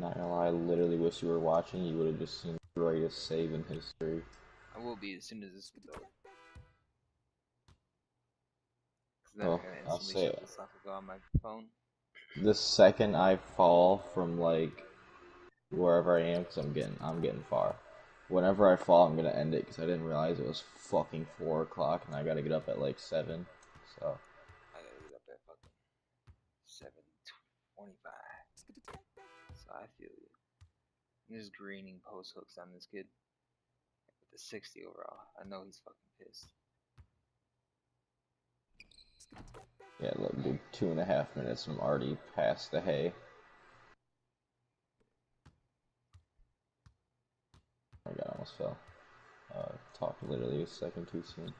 Not gonna lie, I literally wish you were watching. You would have just seen the greatest save in history. I will be as soon as this is over. 'Cause then oh, Well, I'm gonna I'll instantly say it. this off and go on my phone. The second I fall from like wherever I am, because I'm getting I'm getting far. Whenever I fall, I'm gonna end it because I didn't realize it was fucking four o'clock and I gotta get up at like seven. So I gotta get up at fucking seven twenty-five. So I feel you. I'm greening post hooks on this kid with the sixty overall. I know he's fucking pissed. yeah, look, dude, two and a half minutes and I'm already past the hay. Oh my god, I almost fell. Uh, talked literally a second too soon.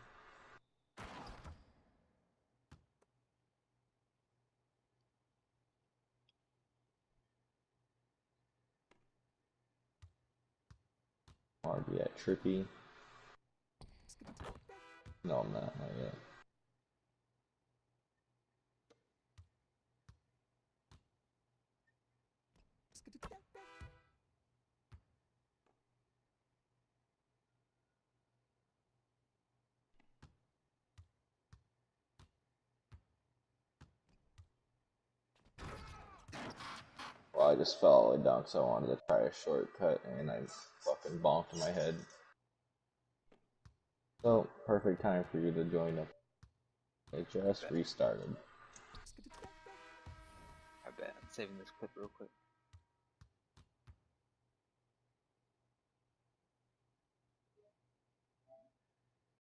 Already at Trippy. No, I'm not, not yet. I just fell all the way down because I wanted to try a shortcut and I fucking bonked my head. So, perfect time for you to join up. It just restarted. I bet I'm saving this clip real quick.